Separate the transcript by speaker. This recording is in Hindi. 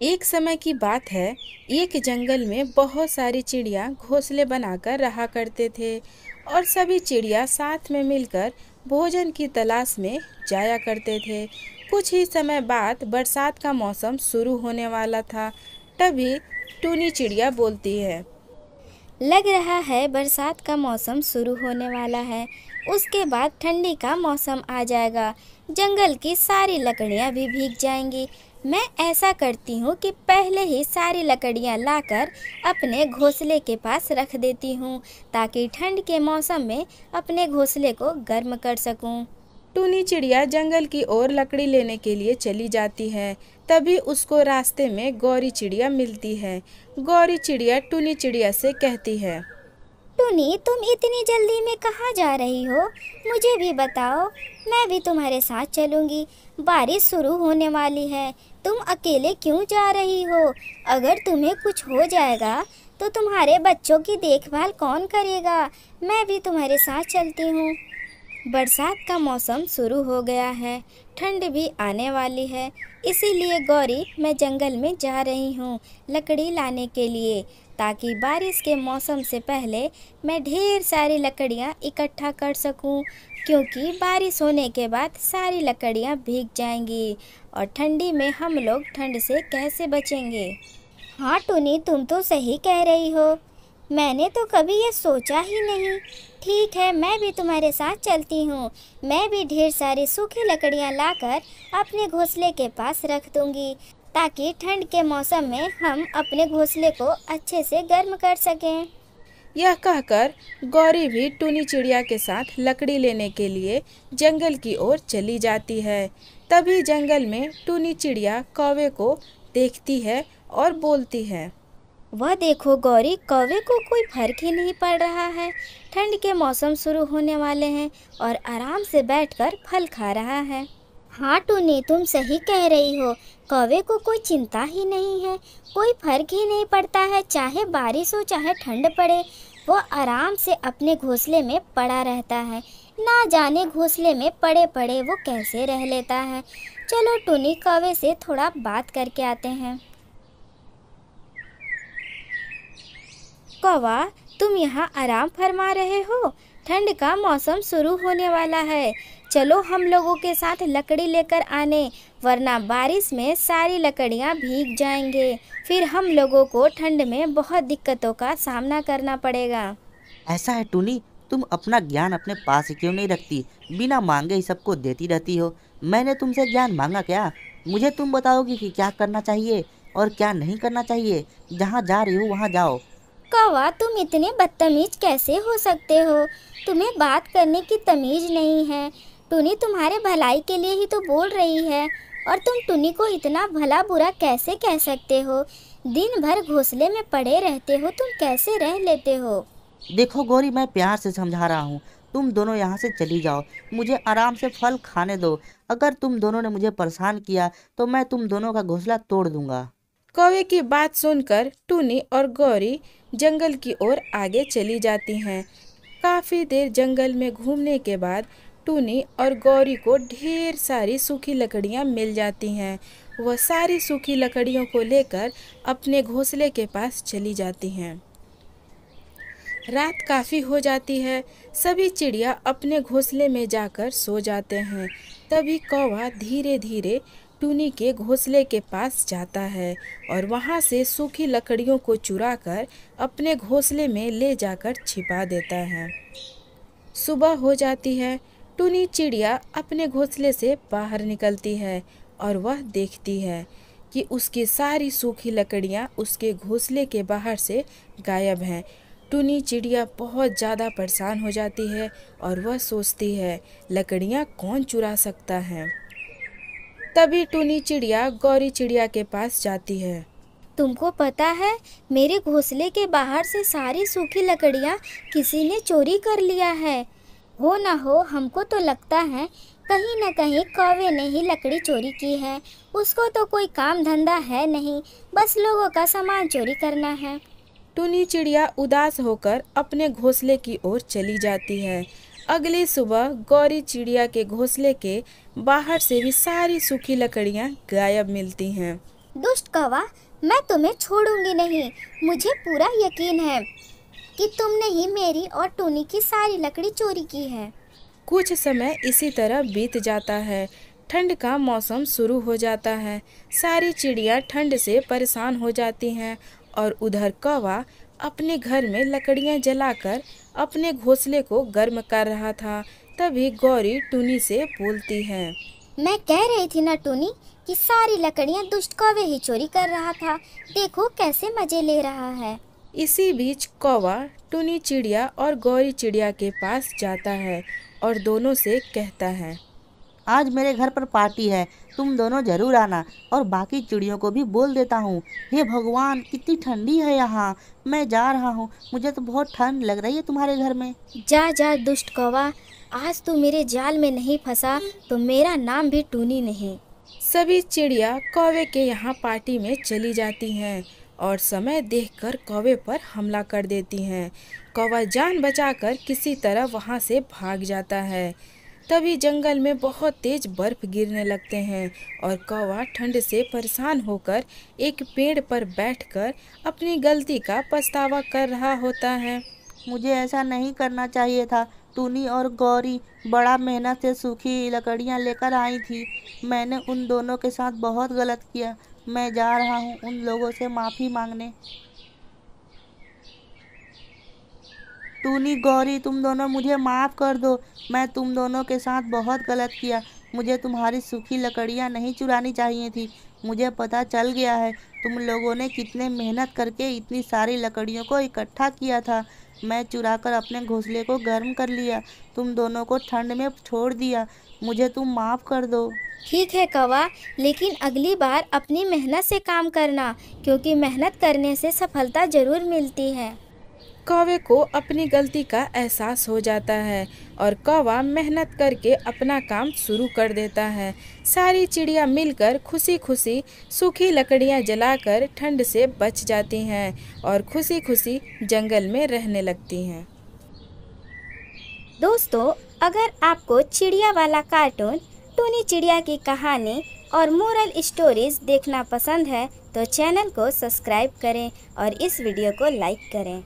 Speaker 1: एक समय की बात है, एक जंगल में बहुत सारी चिड़िया घोंसले बनाकर रहा करते थे और सभी चिड़िया साथ में मिलकर भोजन की तलाश में जाया करते थे। कुछ ही समय बाद बरसात का मौसम शुरू होने वाला था, तभी टूनी चिड़िया बोलती है,
Speaker 2: लग रहा है बरसात का मौसम शुरू होने वाला है, उसके बाद ठंडी का मौसम आ जाएगा, जंगल की सारी लकड़ियाँ भी भीग जाएँगी मैं ऐसा करती हूँ कि पहले ही सारी लकड़ियाँ लाकर अपने घोंसले के पास रख देती हूँ, ताकि ठंड के मौसम में अपने घोंसले को गर्म कर सकूँ।
Speaker 1: टूनी चिड़िया जंगल की ओर लकड़ी लेने के लिए चली जाती है। तभी उसको रास्ते में गौरी चिड़िया मिलती है। गौरी चिड़िया टूनी चिड़िया से कहती है
Speaker 2: टूनी, तुम इतनी जल्दी में कहाँ जा रही हो? मुझे भी बताओ, मैं भी तुम्हारे साथ चलूँगी। बारिश शुरू होने वाली है, तुम अकेले क्यों जा रही हो? अगर तुम्हें कुछ हो जाएगा तो तुम्हारे बच्चों की देखभाल कौन करेगा? मैं भी तुम्हारे साथ चलती हूँ। बरसात का मौसम शुरू हो गया है, ठंड भी आने वाली है, इसीलिए गौरी, मैं जंगल में जा रही हूँ, लकड़ी लाने के लिए। ताकि बारिश के मौसम से पहले मैं ढेर सारी लकड़ियाँ इकट्ठा कर सकूँ, क्योंकि बारिश होने के बाद सारी लकड़ियाँ भीग जाएँगी और ठंडी में हम लोग ठंड से कैसे बचेंगे? हाँ टूनी, तुम तो सही कह रही हो। मैंने तो कभी ये सोचा ही नहीं। ठीक है, मैं भी तुम्हारे साथ चलती हूँ। मैं भी ढेर सारी सूखी लकड़ियाँ लाकर अपने घोंसले के पास रख दूँगी। ताकि ठंड के मौसम में हम अपने घोंसले को अच्छे से गर्म कर सकें।
Speaker 1: यह कहकर गौरी भी टूनी चिड़िया के साथ लकड़ी लेने के लिए जंगल की ओर चली जाती है। तभी जंगल में टूनी चिड़िया कौवे को देखती है और बोलती है
Speaker 2: वह देखो गौरी कौवे को कोई फ़र्क ही नहीं पड़ रहा है। ठंड के मौसम शुरू होने वाले हैं और आराम से बैठकर फल खा रहा है। हाँ टूनी, तुम सही कह रही हो। कौवे को कोई चिंता ही नहीं है। कोई फ़र्क ही नहीं पड़ता है, चाहे बारिश हो, चाहे ठंड पड़े। वो आराम से अपने घोंसले में पड़ा रहता है। ना जाने घोंसले में पड़े पड़े वो कैसे रह लेता है। चलो, टूनी, कौवे से थोड़ा बात करके आते हैं। कौवा, तुम यहाँ आराम फरमा रहे हो? ठंड का मौसम शुरू होने वाला है। चलो हम लोगों के साथ लकड़ी लेकर आने वरना बारिश में सारी लकड़ियाँ भीग जाएँगे। फिर हम लोगों को ठंड में बहुत दिक्कतों का सामना करना पड़ेगा।
Speaker 3: ऐसा है टूनी तुम अपना ज्ञान अपने पास क्यों नहीं रखती? बिना मांगे ही सबको देती रहती हो। मैंने तुमसे ज्ञान मांगा क्या? मुझे तुम बताओगी कि क्या करना चाहिए और क्या नहीं करना चाहिए? जहाँ जा रही हो वहाँ जाओ।
Speaker 2: कौवा तुम इतने बदतमीज कैसे हो सकते हो? तुम्हें बात करने की तमीज नहीं है। टुनी तुम्हारे भलाई के लिए ही तो बोल रही है। और तुम टुनी को इतना भला बुरा कैसे कह सकते हो? दिन भर घोंसले में पड़े रहते हो तुम कैसे रह लेते हो?
Speaker 3: देखो गौरी मैं प्यार से समझा रहा हूँ। तुम दोनों यहाँ से चली जाओ। मुझे आराम से फल खाने दो। अगर तुम दोनों ने मुझे परेशान किया तो मैं तुम दोनों का घोंसला तोड़ दूँगा।
Speaker 1: कौवे की बात सुनकर टूनी और गौरी जंगल की ओर आगे चली जाती हैं। काफ़ी देर जंगल में घूमने के बाद टूनी और गौरी को ढेर सारी सूखी लकड़ियाँ मिल जाती हैं। वह सारी सूखी लकड़ियों को लेकर अपने घोंसले के पास चली जाती हैं। रात काफ़ी हो जाती है। सभी चिड़िया अपने घोंसले में जाकर सो जाते हैं। तभी कौवा धीरे धीरे टूनी के घोंसले के पास जाता है और वहाँ से सूखी लकड़ियों को चुरा कर अपने घोंसले में ले जाकर छिपा देता है। सुबह हो जाती है। टूनी चिड़िया अपने घोंसले से बाहर निकलती है और वह देखती है कि उसकी सारी सूखी लकड़ियाँ उसके घोंसले के बाहर से गायब हैं। टूनी चिड़िया बहुत ज़्यादा परेशान हो जाती है और वह सोचती है, लकड़ियाँ कौन चुरा सकता है? तभी टूनी चिड़िया गौरी चिड़िया के पास जाती है।
Speaker 2: तुमको पता है, मेरे घोंसले के बाहर से सारी सूखी लकड़ियाँ किसी ने चोरी कर लिया है। हो ना हो हमको तो लगता है कहीं न कहीं कौवे ने ही लकड़ी चोरी की है। उसको तो कोई काम धंधा है नहीं बस लोगों का सामान चोरी करना है।
Speaker 1: टूनी चिड़िया उदास होकर अपने घोंसले की ओर चली जाती है। अगली सुबह गौरी चिड़िया के घोंसले के बाहर से भी सारी सूखी लकड़ियाँ गायब मिलती हैं।
Speaker 2: दुष्ट कौवा मैं तुम्हें छोड़ूँगी नहीं मुझे पूरा यकीन है। कि तुमने ही मेरी और टूनी की सारी लकड़ी चोरी की है।
Speaker 1: कुछ समय इसी तरह बीत जाता है। ठंड का मौसम शुरू हो जाता है। सारी चिड़िया ठंड से परेशान हो जाती हैं और उधर कौवा अपने घर में लकड़ियाँ जलाकर अपने घोंसले को गर्म कर रहा था। तभी गौरी टूनी से बोलती है
Speaker 2: मैं कह रही थी ना टूनी कि सारी लकड़ियाँ दुष्ट कौवे ही चोरी कर रहा था। देखो कैसे मज़े ले रहा है।
Speaker 1: इसी बीच कौवा टूनी चिड़िया और गौरी चिड़िया के पास जाता है और दोनों से कहता है
Speaker 3: आज मेरे घर पर पार्टी है तुम दोनों ज़रूर आना और बाकी चिड़ियों को भी बोल देता हूँ। हे भगवान कितनी ठंडी है यहाँ। मैं जा रहा हूँ। मुझे तो बहुत ठंड लग रही है तुम्हारे घर में।
Speaker 2: जा जा दुष्ट कौवा। आज तू मेरे जाल में नहीं फंसा तो मेरा नाम भी टूनी नहीं।
Speaker 1: सभी चिड़िया कौवे के यहाँ पार्टी में चली जाती हैं। और समय देखकर कौवे पर हमला कर देती हैं। कौवा जान बचाकर किसी तरह वहाँ से भाग जाता है। तभी जंगल में बहुत तेज बर्फ़ गिरने लगते हैं और कौवा ठंड से परेशान होकर एक पेड़ पर बैठकर अपनी गलती का पछतावा कर रहा होता है।
Speaker 3: मुझे ऐसा नहीं करना चाहिए था। टूनी और गौरी बड़ा मेहनत से सूखी लकड़ियाँ लेकर आई थी। मैंने उन दोनों के साथ बहुत गलत किया। मैं जा रहा हूँ उन लोगों से माफ़ी मांगने। टूनी, गौरी, तुम दोनों मुझे माफ़ कर दो। मैं तुम दोनों के साथ बहुत गलत किया। मुझे तुम्हारी सूखी लकड़ियाँ नहीं चुरानी चाहिए थी। मुझे पता चल गया है तुम लोगों ने कितने मेहनत करके इतनी सारी लकड़ियों को इकट्ठा किया था। मैं चुरा कर अपने घोंसले को गर्म कर लिया। तुम दोनों को ठंड में छोड़ दिया। मुझे तुम माफ़ कर दो।
Speaker 2: ठीक है, कवा। लेकिन अगली बार अपनी मेहनत से काम करना, क्योंकि मेहनत करने से सफलता ज़रूर मिलती है।
Speaker 1: कौवे को अपनी गलती का एहसास हो जाता है और कौवा मेहनत करके अपना काम शुरू कर देता है। सारी चिड़िया मिलकर खुशी खुशी सूखी लकड़ियाँ जलाकर ठंड से बच जाती हैं और खुशी खुशी जंगल में रहने लगती हैं।
Speaker 2: दोस्तों, अगर आपको चिड़िया वाला कार्टून, टूनी चिड़िया की कहानी और मोरल स्टोरीज देखना पसंद है तो चैनल को सब्सक्राइब करें और इस वीडियो को लाइक करें।